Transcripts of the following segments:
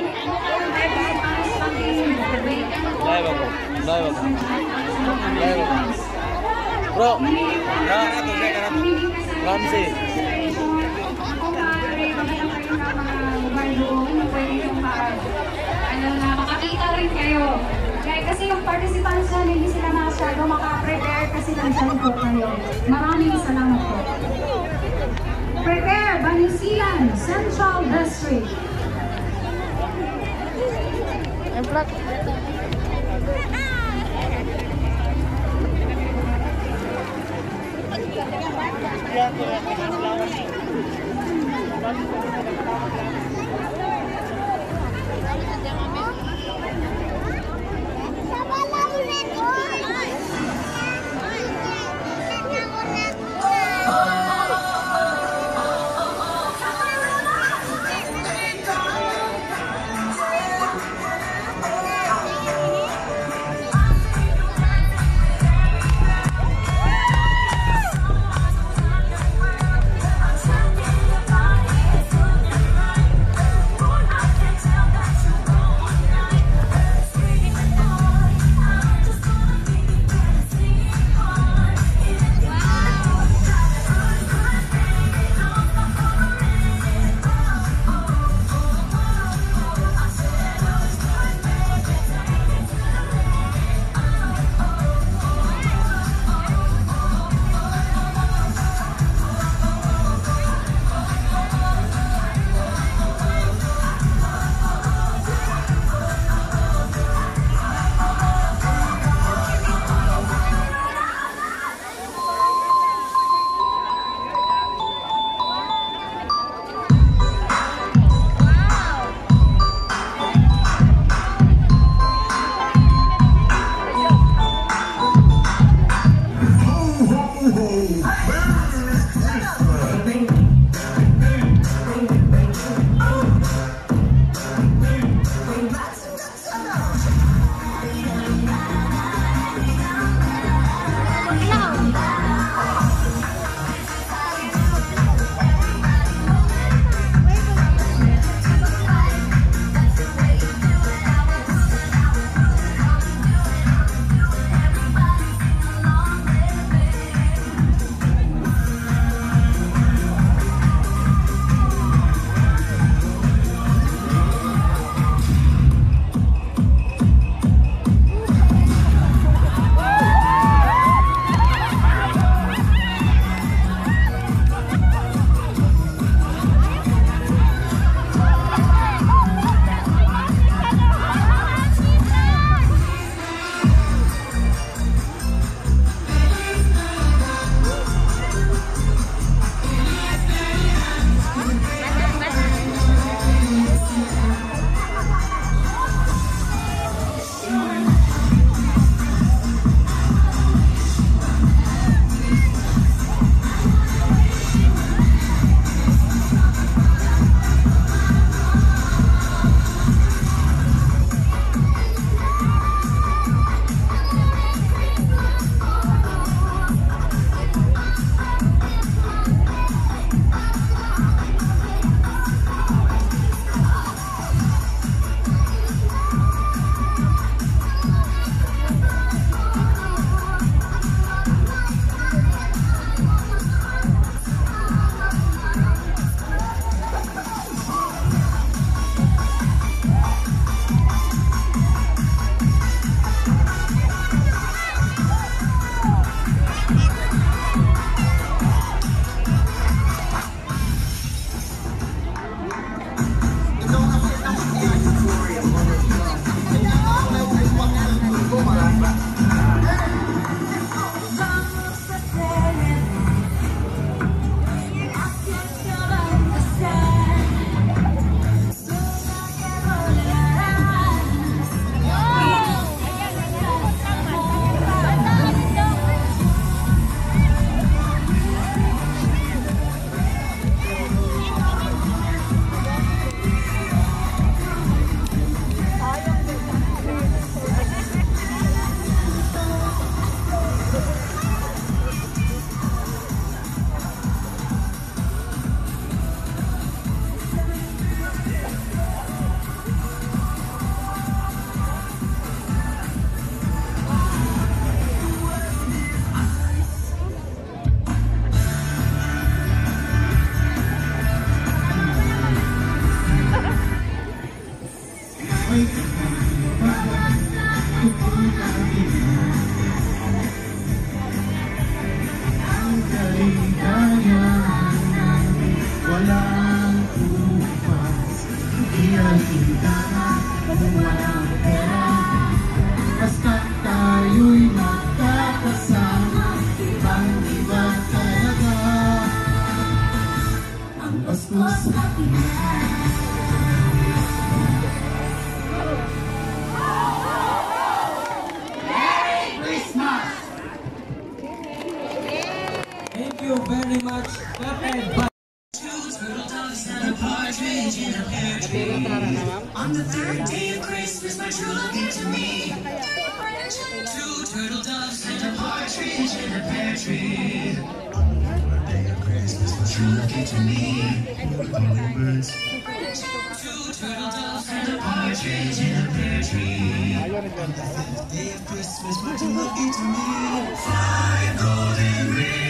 Live ako. Live ako. Live ako. Bro, na na nato. Ramsey. Ano na, makakita rin kayo. Kaya kasi yung participants dyan, hindi sila masyado makaprepare kasi nandyan po kayo. Maraming salamat po. Prepare, Banisilan, Central District. em plug Yeah, yeah, yeah. Walang you very much. On the third day of Christmas, my true love gave to me two turtle doves and a partridge in a pear tree. On the day of Christmas, my true love gave to me two turtle doves and a partridge in a pear tree. On the fifth day of Christmas, my true love gave to me five golden rings,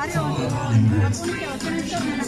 Ariyo. Ako niyo, sensor